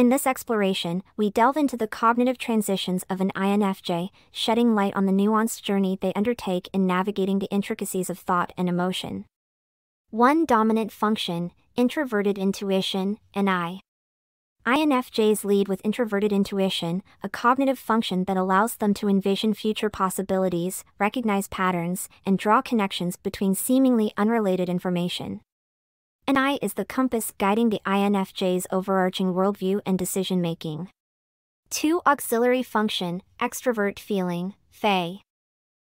In this exploration, we delve into the cognitive transitions of an INFJ, shedding light on the nuanced journey they undertake in navigating the intricacies of thought and emotion. 1. Dominant function, introverted intuition, NI. INFJs lead with introverted intuition, a cognitive function that allows them to envision future possibilities, recognize patterns, and draw connections between seemingly unrelated information. NI is the compass guiding the INFJ's overarching worldview and decision making. 2. Auxiliary function, extrovert feeling, FE.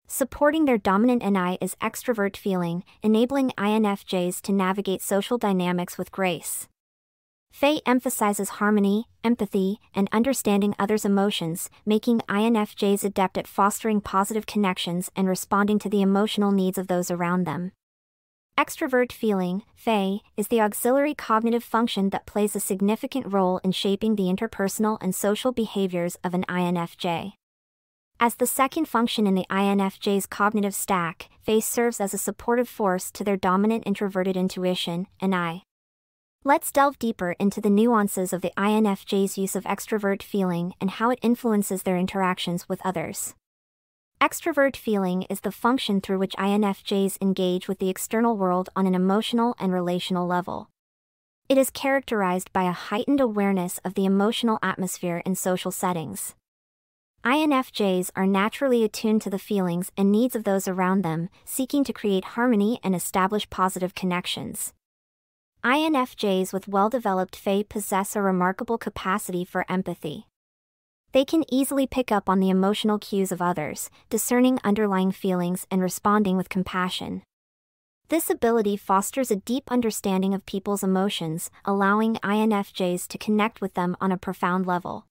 Supporting their dominant NI is extrovert feeling, enabling INFJs to navigate social dynamics with grace. FE emphasizes harmony, empathy, and understanding others' emotions, making INFJs adept at fostering positive connections and responding to the emotional needs of those around them. Extrovert feeling, FE, is the auxiliary cognitive function that plays a significant role in shaping the interpersonal and social behaviors of an INFJ. As the second function in the INFJ's cognitive stack, FE serves as a supportive force to their dominant introverted intuition, NI. Let's delve deeper into the nuances of the INFJ's use of extrovert feeling and how it influences their interactions with others. Extrovert feeling is the function through which INFJs engage with the external world on an emotional and relational level. It is characterized by a heightened awareness of the emotional atmosphere in social settings. INFJs are naturally attuned to the feelings and needs of those around them, seeking to create harmony and establish positive connections. INFJs with well developed FE possess a remarkable capacity for empathy. They can easily pick up on the emotional cues of others, discerning underlying feelings and responding with compassion. This ability fosters a deep understanding of people's emotions, allowing INFJs to connect with them on a profound level.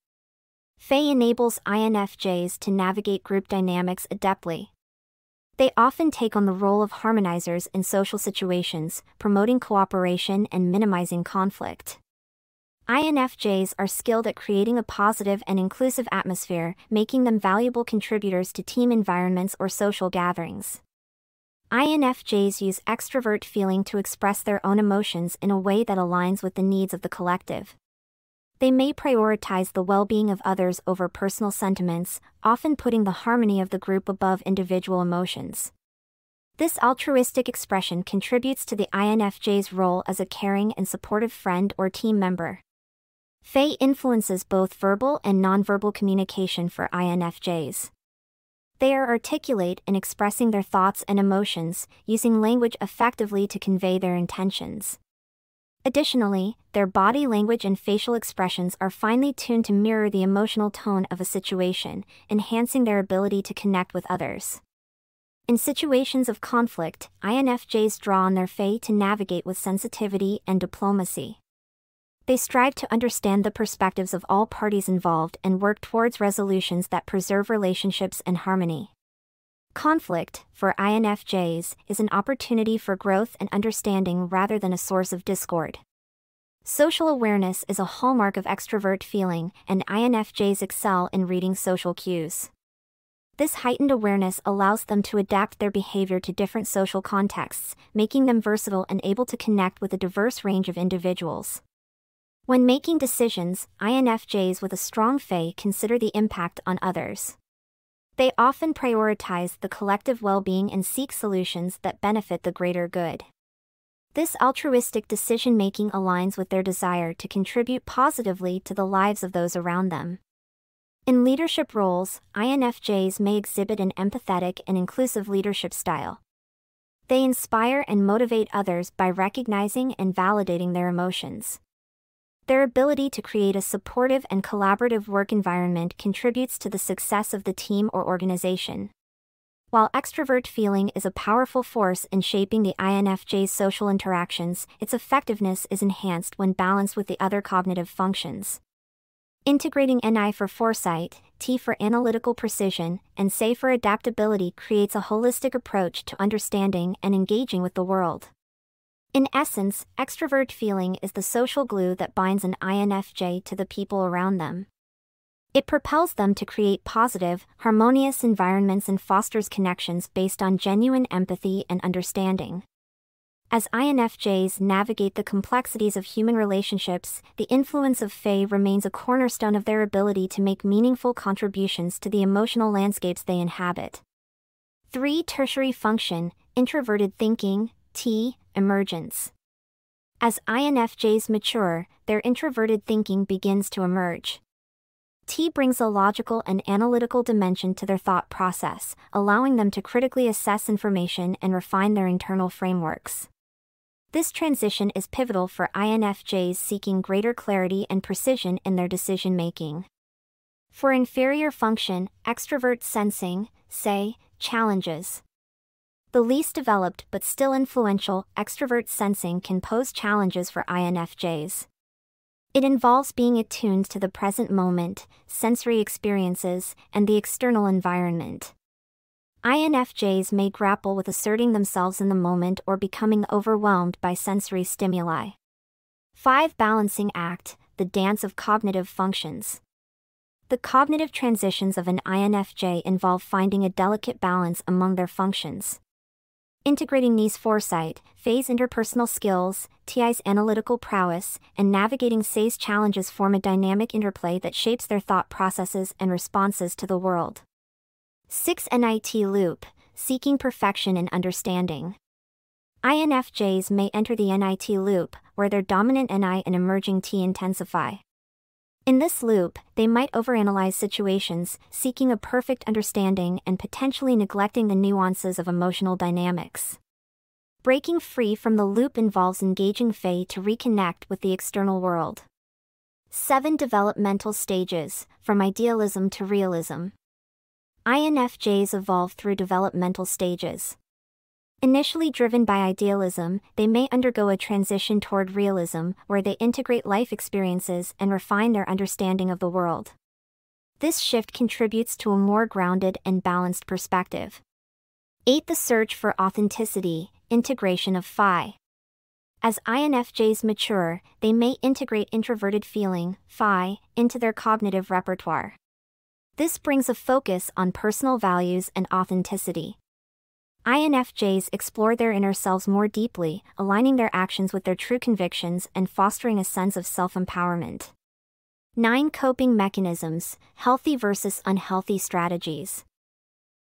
FE enables INFJs to navigate group dynamics adeptly. They often take on the role of harmonizers in social situations, promoting cooperation and minimizing conflict. INFJs are skilled at creating a positive and inclusive atmosphere, making them valuable contributors to team environments or social gatherings. INFJs use extrovert feeling to express their own emotions in a way that aligns with the needs of the collective. They may prioritize the well being of others over personal sentiments, often putting the harmony of the group above individual emotions. This altruistic expression contributes to the INFJ's role as a caring and supportive friend or team member. FE influences both verbal and nonverbal communication for INFJs. They are articulate in expressing their thoughts and emotions, using language effectively to convey their intentions. Additionally, their body language and facial expressions are finely tuned to mirror the emotional tone of a situation, enhancing their ability to connect with others. In situations of conflict, INFJs draw on their FE to navigate with sensitivity and diplomacy. They strive to understand the perspectives of all parties involved and work towards resolutions that preserve relationships and harmony. Conflict, for INFJs, is an opportunity for growth and understanding rather than a source of discord. Social awareness is a hallmark of extrovert feeling, and INFJs excel in reading social cues. This heightened awareness allows them to adapt their behavior to different social contexts, making them versatile and able to connect with a diverse range of individuals. When making decisions, INFJs with a strong FE consider the impact on others. They often prioritize the collective well being and seek solutions that benefit the greater good. This altruistic decision making aligns with their desire to contribute positively to the lives of those around them. In leadership roles, INFJs may exhibit an empathetic and inclusive leadership style. They inspire and motivate others by recognizing and validating their emotions. Their ability to create a supportive and collaborative work environment contributes to the success of the team or organization. While extrovert feeling is a powerful force in shaping the INFJ's social interactions, its effectiveness is enhanced when balanced with the other cognitive functions. Integrating NI for foresight, TI for analytical precision, and SE for adaptability creates a holistic approach to understanding and engaging with the world. In essence, extrovert feeling is the social glue that binds an INFJ to the people around them. It propels them to create positive, harmonious environments and fosters connections based on genuine empathy and understanding. As INFJs navigate the complexities of human relationships, the influence of FE remains a cornerstone of their ability to make meaningful contributions to the emotional landscapes they inhabit. 3. Tertiary function, introverted thinking, TI, emergence. As INFJs mature, their introverted thinking begins to emerge. TI brings a logical and analytical dimension to their thought process, allowing them to critically assess information and refine their internal frameworks. This transition is pivotal for INFJs seeking greater clarity and precision in their decision making. For inferior function, extrovert sensing, SE, challenges. The least developed but still influential extrovert sensing can pose challenges for INFJs. It involves being attuned to the present moment, sensory experiences, and the external environment. INFJs may grapple with asserting themselves in the moment or becoming overwhelmed by sensory stimuli. 5. Balancing Act The Dance of Cognitive Functions. The cognitive transitions of an INFJ involve finding a delicate balance among their functions. Integrating NI's foresight, FE's interpersonal skills, TI's analytical prowess, and navigating SE's challenges form a dynamic interplay that shapes their thought processes and responses to the world. 6. NIT Loop Seeking Perfection and Understanding. INFJs may enter the NIT loop, where their dominant NI and emerging TI intensify. In this loop, they might overanalyze situations, seeking a perfect understanding and potentially neglecting the nuances of emotional dynamics. Breaking free from the loop involves engaging FE to reconnect with the external world. 7 Developmental Stages From Idealism to Realism. INFJs evolve through developmental stages. Initially driven by idealism, they may undergo a transition toward realism, where they integrate life experiences and refine their understanding of the world. This shift contributes to a more grounded and balanced perspective. 8. The search for authenticity, integration of FI. As INFJs mature, they may integrate introverted feeling, FI, into their cognitive repertoire. This brings a focus on personal values and authenticity. INFJs explore their inner selves more deeply, aligning their actions with their true convictions and fostering a sense of self empowerment. 9 Coping Mechanisms Healthy versus Unhealthy Strategies.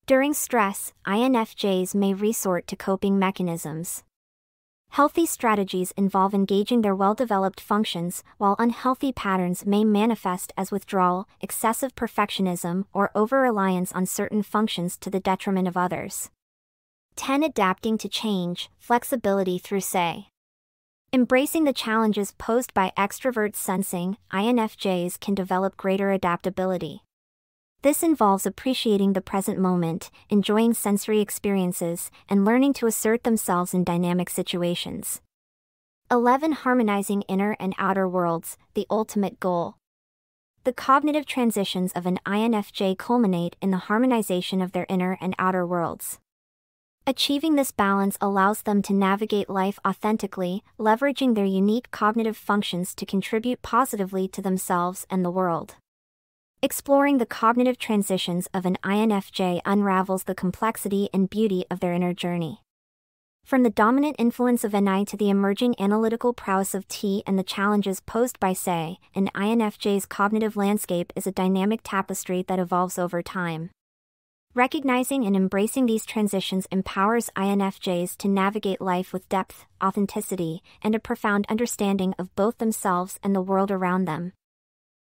During stress, INFJs may resort to coping mechanisms. Healthy strategies involve engaging their well developed functions, while unhealthy patterns may manifest as withdrawal, excessive perfectionism, or over reliance on certain functions to the detriment of others. 10. Adapting to change, flexibility through SE. Embracing the challenges posed by extrovert sensing, INFJs can develop greater adaptability. This involves appreciating the present moment, enjoying sensory experiences, and learning to assert themselves in dynamic situations. 11. Harmonizing inner and outer worlds, the ultimate goal. The cognitive transitions of an INFJ culminate in the harmonization of their inner and outer worlds. Achieving this balance allows them to navigate life authentically, leveraging their unique cognitive functions to contribute positively to themselves and the world. Exploring the cognitive transitions of an INFJ unravels the complexity and beauty of their inner journey. From the dominant influence of an NI to the emerging analytical prowess of TI and the challenges posed by SE, an INFJ's cognitive landscape is a dynamic tapestry that evolves over time. Recognizing and embracing these transitions empowers INFJs to navigate life with depth, authenticity, and a profound understanding of both themselves and the world around them.